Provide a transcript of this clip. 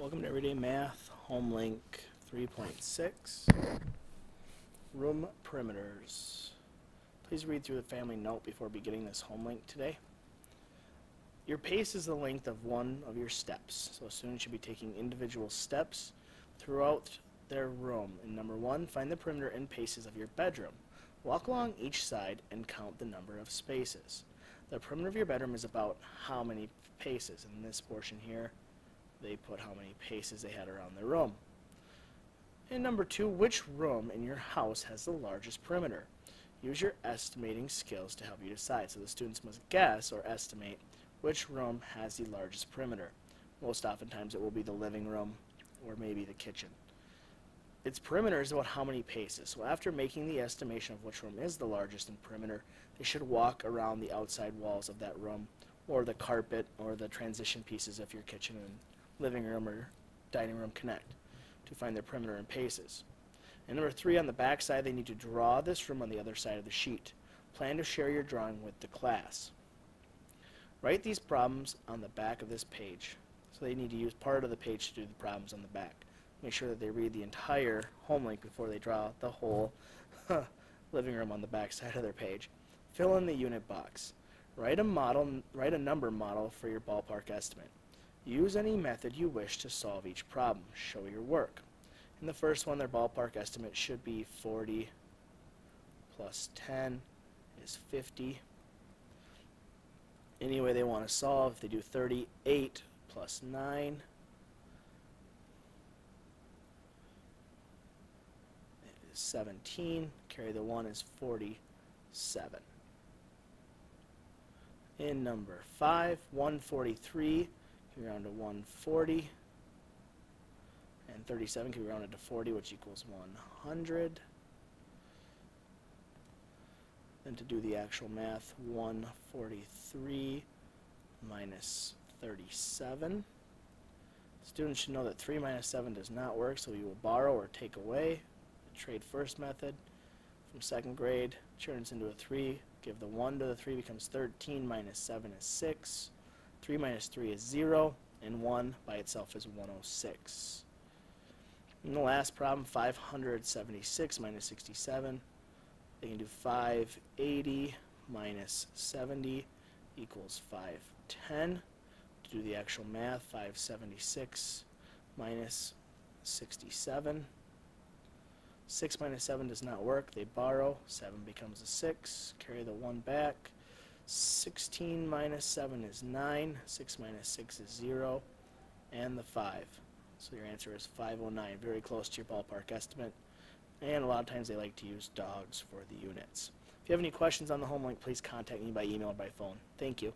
Welcome to Everyday Math, Homelink 3.6, Room Perimeters. Please read through the family note before beginning this homelink today. Your pace is the length of one of your steps, so students should be taking individual steps throughout their room. In number one, find the perimeter and paces of your bedroom. Walk along each side and count the number of spaces. The perimeter of your bedroom is about how many paces. In this portion here, they put how many paces they had around their room. And number two, which room in your house has the largest perimeter? Use your estimating skills to help you decide. So the students must guess or estimate which room has the largest perimeter. Most oftentimes it will be the living room or maybe the kitchen. Its perimeter is about how many paces. So after making the estimation of which room is the largest in perimeter, they should walk around the outside walls of that room or the carpet or the transition pieces of your kitchen and living room or dining room connect to find their perimeter and paces. And number three, on the back side, they need to draw this room on the other side of the sheet. Plan to share your drawing with the class. Write these problems on the back of this page. So they need to use part of the page to do the problems on the back. Make sure that they read the entire home link before they draw the whole living room on the back side of their page. Fill in the unit box. Write a model, write a number model for your ballpark estimate. Use any method you wish to solve each problem. Show your work. In the first one, their ballpark estimate should be 40 plus 10 is 50. Any way they want to solve, if they do 38 plus 9, it is 17. Carry the 1 is 47. In number 5, 143 can be rounded to 140. And 37 can be rounded to 40, which equals 100. Then to do the actual math, 143 minus 37. Students should know that 3 minus 7 does not work, so we will borrow or take away the trade first method from second grade. Turns into a 3. Give the 1 to the 3 becomes 13 minus 7 is 6. 3 minus 3 is 0, and 1 by itself is 106. In the last problem, 576 minus 67, they can do 580 minus 70 equals 510. To do the actual math, 576 minus 67. 6 minus 7 does not work. They borrow. 7 becomes a 6. Carry the 1 back. 16 minus 7 is 9, 6 minus 6 is 0, and the 5. So your answer is 509, very close to your ballpark estimate. And a lot of times they like to use dogs for the units. If you have any questions on the home link, please contact me by email or by phone. Thank you.